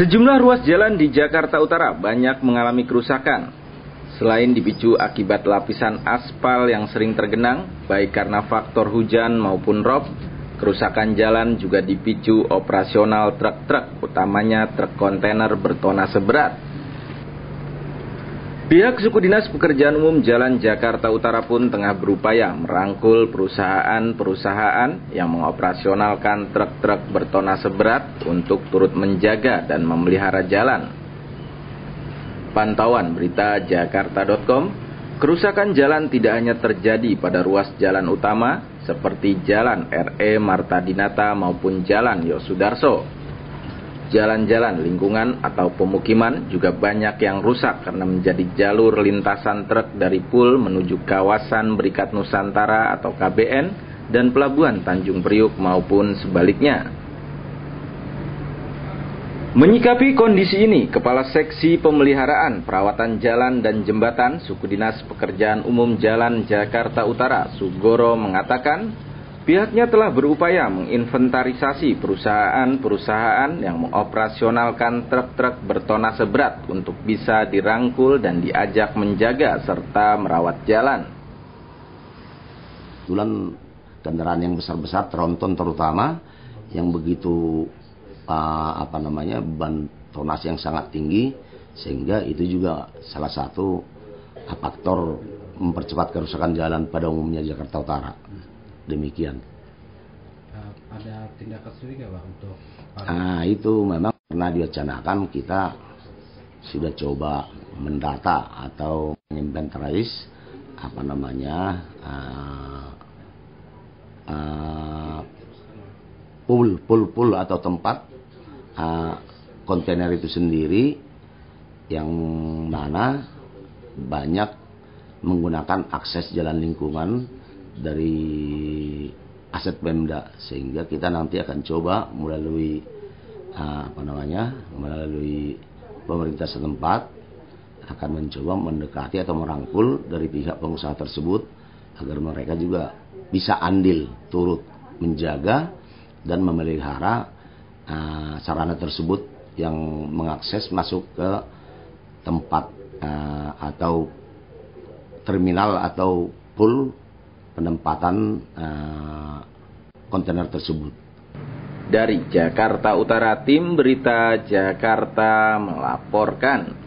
Sejumlah ruas jalan di Jakarta Utara banyak mengalami kerusakan. Selain dipicu akibat lapisan aspal yang sering tergenang, baik karena faktor hujan maupun rob, kerusakan jalan juga dipicu operasional truk-truk, utamanya truk kontainer bertona seberat Pihak Suku Dinas Pekerjaan Umum Jalan Jakarta Utara pun tengah berupaya merangkul perusahaan-perusahaan yang mengoperasionalkan truk-truk bertona seberat untuk turut menjaga dan memelihara jalan. Pantauan berita jakarta.com, kerusakan jalan tidak hanya terjadi pada ruas jalan utama seperti Jalan RE Marta Dinata maupun Jalan Yosudarso Jalan-jalan lingkungan atau pemukiman juga banyak yang rusak karena menjadi jalur lintasan truk dari Pul menuju kawasan Berikat Nusantara atau KBN dan Pelabuhan Tanjung Priuk maupun sebaliknya. Menyikapi kondisi ini, Kepala Seksi Pemeliharaan Perawatan Jalan dan Jembatan Suku Dinas Pekerjaan Umum Jalan Jakarta Utara, Sugoro mengatakan, Pihaknya telah berupaya menginventarisasi perusahaan-perusahaan yang mengoperasionalkan truk-truk bertona seberat untuk bisa dirangkul dan diajak menjaga serta merawat jalan. Kebetulan kendaraan yang besar-besar, tronton terutama, yang begitu uh, apa namanya beban tonasi yang sangat tinggi, sehingga itu juga salah satu faktor mempercepat kerusakan jalan pada umumnya Jakarta Utara demikian. Uh, ada tindakan sendiri nggak pak untuk? Nah itu memang pernah diwacanakan kita sudah coba mendata atau menginventaris apa namanya uh, uh, pool pool pool atau tempat uh, kontainer itu sendiri yang mana banyak menggunakan akses jalan lingkungan dari aset Pemda sehingga kita nanti akan coba melalui uh, apa namanya melalui pemerintah setempat akan mencoba mendekati atau merangkul dari pihak pengusaha tersebut agar mereka juga bisa andil turut menjaga dan memelihara uh, sarana tersebut yang mengakses masuk ke tempat uh, atau terminal atau pool penempatan uh, kontainer tersebut. Dari Jakarta Utara, tim berita Jakarta melaporkan.